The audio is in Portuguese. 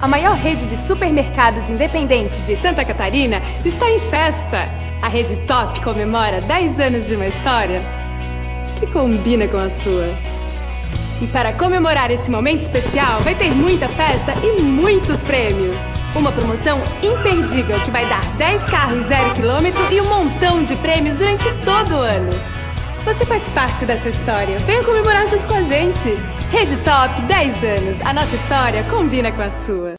A maior rede de supermercados independentes de Santa Catarina está em festa. A Rede Top comemora 10 anos de uma história que combina com a sua. E para comemorar esse momento especial, vai ter muita festa e muitos prêmios. Uma promoção imperdível que vai dar 10 carros zero quilômetro e um montão de prêmios durante todo o ano. Você faz parte dessa história. Venha comemorar junto com a gente. Rede Top 10 anos. A nossa história combina com a sua.